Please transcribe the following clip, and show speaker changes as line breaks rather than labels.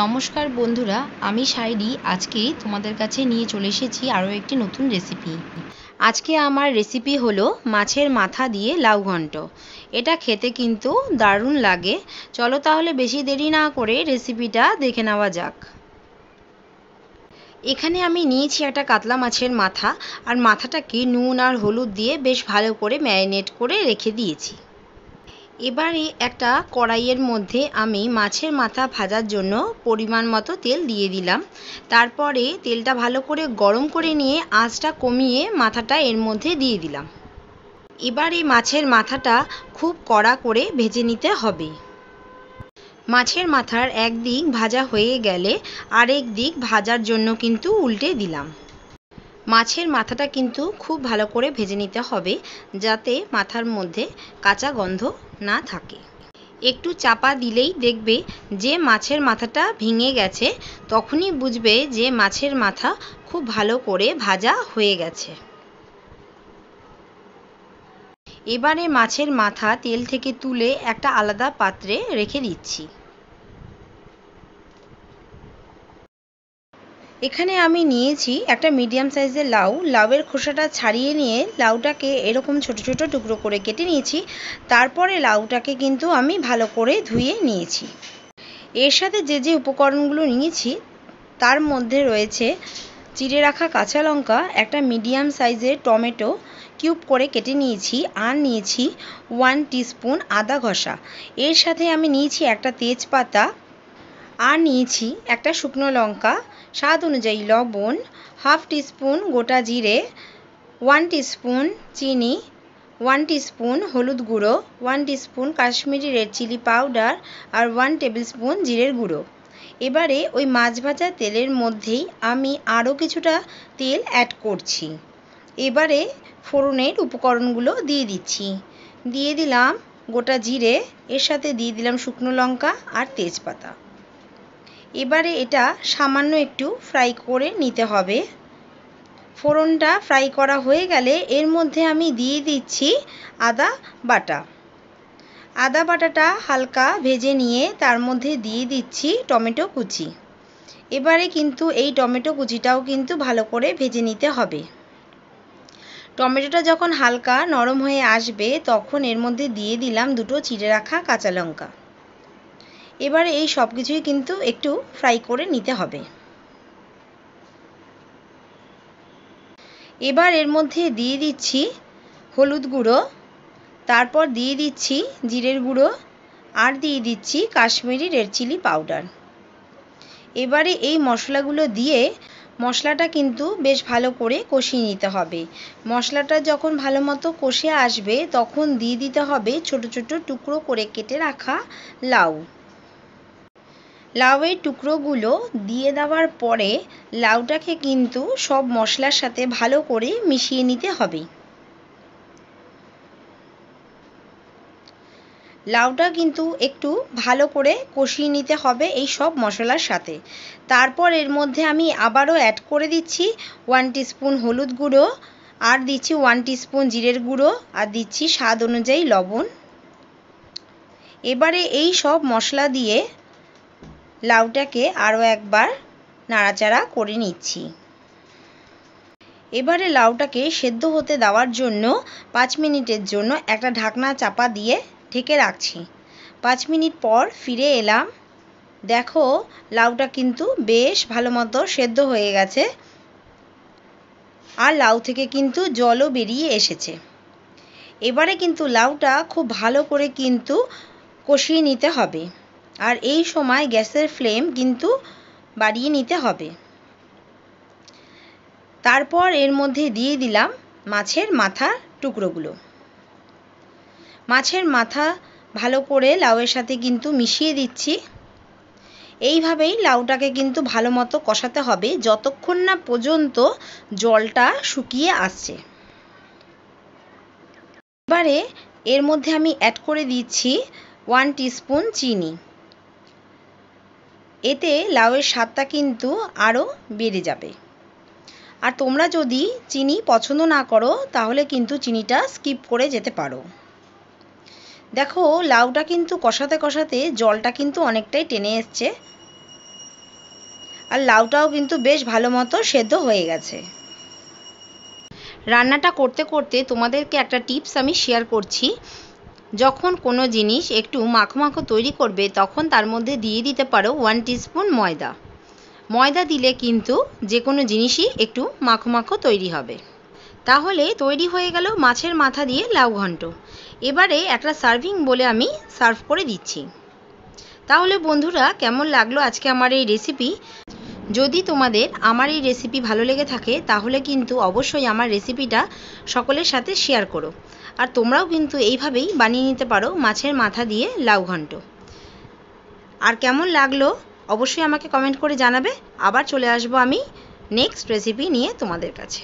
নমস্কার বন্ধুরা, আমি সাইরি। আজকে তোমাদের কাছে নিয়ে চলে এসেছি আরও একটি নতুন রেসিপি আজকে আমার রেসিপি হলো মাছের মাথা দিয়ে লাউ ঘন্ট। এটা খেতে কিন্তু দারুণ লাগে। চলো তাহলে বেশি দেরি না করে রেসিপিটা দেখে নেওয়া যাক। এখানে আমি নিয়েছি একটা কাতলা মাছের মাথা, আর মাথাটাকে নুন আর হলুদ দিয়ে বেশ ভালো করে ম্যারিনেট করে রেখে দিয়েছি। এবারে একটা কড়াইয়ের মধ্যে আমি মাছের মাথা ভাজার জন্য পরিমাণ মতো তেল দিয়ে দিলাম। তারপরে তেলটা ভালো করে গরম করে নিয়ে আঁচটা কমিয়ে মাথাটা এর মধ্যে দিয়ে দিলাম। এবার মাছের মাথাটা খুব কড়া করে ভেজে নিতে হবে। মাছের মাথার একদিক ভাজা হয়ে গেলে আরেক দিক ভাজার জন্য কিন্তু উল্টে দিলাম। মাছের মাথাটা কিন্তু খুব ভালো করে ভেজে নিতে হবে যাতে মাথার মধ্যে কাঁচা গন্ধ না থাকে। একটু চাপা দিলেই দেখবে যে মাছের মাথাটা ভেঙে গেছে, তখনই বুঝবে যে মাছের মাথা খুব ভালো করে ভাজা হয়ে গেছে। এবারে মাছের মাথা তেল থেকে তুলে একটা আলাদা পাত্রে রেখে দিচ্ছি। এখানে আমি নিয়েছি একটা মিডিয়াম সাইজের লাউ। লাউয়ের খোসাটা ছাড়িয়ে নিয়ে লাউটাকে এরকম ছোট ছোট টুকরো করে কেটে নিয়েছি। তারপরে লাউটাকে কিন্তু আমি ভালো করে ধুয়ে নিয়েছি। এর সাথে যে যে উপকরণগুলো নিয়েছি, তার মধ্যে রয়েছে চিড়ে রাখা কাঁচা লঙ্কা, একটা মিডিয়াম সাইজের টমেটো কিউব করে কেটে নিয়েছি আর নিয়েছি ওয়ান টিস্পুন আদা ঘষা। এর সাথে আমি নিয়েছি একটা তেজপাতা আর নিয়েছি একটা শুকনো লঙ্কা। স্বাদ অনুযায়ী লবণ, হাফ টিস্পুন গোটা জিরে, ওয়ান টিস্পুন চিনি, ওয়ান টিস্পুন হলুদ গুঁড়ো, one teaspoon Kashmiri red chilli powder আর ওয়ান টেবিল স্পুন জিরের গুঁড়ো। এবারে ওই মাছ ভাজা তেলের মধ্যেই আমি আরও কিছুটা তেল অ্যাড করছি। এবারে ফোড়নের উপকরণগুলো দিয়ে দিচ্ছি। দিয়ে দিলাম গোটা জিরে, এর সাথে দিয়ে দিলাম শুকনো লঙ্কা আর তেজপাতা। এবারে এটা সামান্য একটু ফ্রাই করে নিতে হবে। ফোড়নটা ফ্রাই করা হয়ে গেলে এর মধ্যে আমি দিয়ে দিচ্ছি আদা বাটা। আদা বাটাটা হালকা ভেজে নিয়ে তার মধ্যে দিয়ে দিচ্ছি টমেটো কুচি। এবারে কিন্তু এই টমেটো কুচিটাও কিন্তু ভালো করে ভেজে নিতে হবে। টমেটোটা যখন হালকা নরম হয়ে আসবে, তখন এর মধ্যে দিয়ে দিলাম দুটো চিড়ে রাখা কাঁচা লঙ্কা। এবারে এই সব কিছুই কিন্তু একটু ফ্রাই করে নিতে হবে। এবার এর মধ্যে দিয়ে দিচ্ছি হলুদ গুঁড়ো, তারপর দিয়ে দিচ্ছি জিরের গুঁড়ো, আর দিয়ে দিচ্ছি কাশ্মীরি রেড চিলি পাউডার। এবারে এই মশলাগুলো দিয়ে মশলাটা কিন্তু বেশ ভালো করে কষিয়ে নিতে হবে। মশলাটা যখন ভালো মতো কষে আসবে, তখন দিয়ে দিতে হবে ছোট ছোট টুকরো করে কেটে রাখা লাউ। লাউয়ের টুকরোগুলো দিয়ে দেওয়ার পরে লাউটাকে কিন্তু সব মশলার সাথে ভালো করে মিশিয়ে নিতে হবে। লাউটা কিন্তু একটু ভালো করে কষিয়ে নিতে হবে এই সব মশলার সাথে। তারপর এর মধ্যে আমি আবারও অ্যাড করে দিচ্ছি ওয়ান টিস্পুন হলুদ গুঁড়ো, আর দিচ্ছি ওয়ান টিস্পুন জিরের গুঁড়ো, আর দিচ্ছি স্বাদ অনুযায়ী লবণ। এবারে এই সব মশলা দিয়ে লাউটাকে আরও একবার নাড়াচাড়া করে নিচ্ছি। এবারে লাউটাকে সেদ্ধ হতে দেওয়ার জন্য পাঁচ মিনিটের জন্য একটা ঢাকনা চাপা দিয়ে ঢেকে রাখছি। পাঁচ মিনিট পর ফিরে এলাম। দেখো, লাউটা কিন্তু বেশ ভালো মতো সেদ্ধ হয়ে গেছে আর লাউ থেকে কিন্তু জলও বেরিয়ে এসেছে। এবারে কিন্তু লাউটা খুব ভালো করে কিন্তু কষিয়ে নিতে হবে। আর এই সময় গ্যাসের ফ্লেম কিন্তু বাড়িয়ে নিতে হবে। তারপর এর মধ্যে দিয়ে দিলাম মাছের মাথা টুকরোগুলো। মাছের মাথা ভালো করে লাউয়ের সাথে কিন্তু মিশিয়ে দিচ্ছি। এইভাবেই লাউটাকে কিন্তু ভালো মতো কষাতে হবে যতক্ষণ না পর্যন্ত জলটা শুকিয়ে আসছে। এবারে এর মধ্যে আমি অ্যাড করে দিচ্ছি ওয়ান টিস্পুন চিনি। এতে লাউয়ের স্বাদটা কিন্তু আরও বেড়ে যাবে। আর তোমরা যদি চিনি পছন্দ না করো, তাহলে কিন্তু চিনিটা স্কিপ করে যেতে পারো। দেখো, লাউটা কিন্তু কষাতে কষাতে জলটা কিন্তু অনেকটাই টেনে এসছে। আর লাউটাও কিন্তু বেশ ভালো মতো সেদ্ধ হয়ে গেছে। রান্নাটা করতে করতে তোমাদেরকে একটা টিপস আমি শেয়ার করছি। যখন কোনো জিনিস একটু মাখো মাখো তৈরি করবে, তখন তার মধ্যে দিয়ে দিতে পারো ওয়ান টিস্পুন ময়দা। ময়দা দিলে কিন্তু যে কোনো জিনিসই একটু মাখো মাখো তৈরি হবে। তাহলে তৈরি হয়ে গেল মাছের মাথা দিয়ে লাউ ঘন্ট। এবারে একটা সার্ভিং বলে আমি সার্ভ করে দিচ্ছি। তাহলে বন্ধুরা, কেমন লাগল আজকে আমার এই রেসিপি যদি তোমাদের আমার এই রেসিপি ভালো লেগে থাকে, তাহলে কিন্তু অবশ্যই আমার রেসিপিটা সকলের সাথে শেয়ার করো। আর তোমরাও কিন্তু এইভাবেই বানিয়ে নিতে পারো মাছের মাথা দিয়ে লাউ ঘন্ট। আর কেমন লাগল অবশ্যই আমাকে কমেন্ট করে জানাবে। আবার চলে আসব আমি নেক্সট রেসিপি নিয়ে তোমাদের কাছে।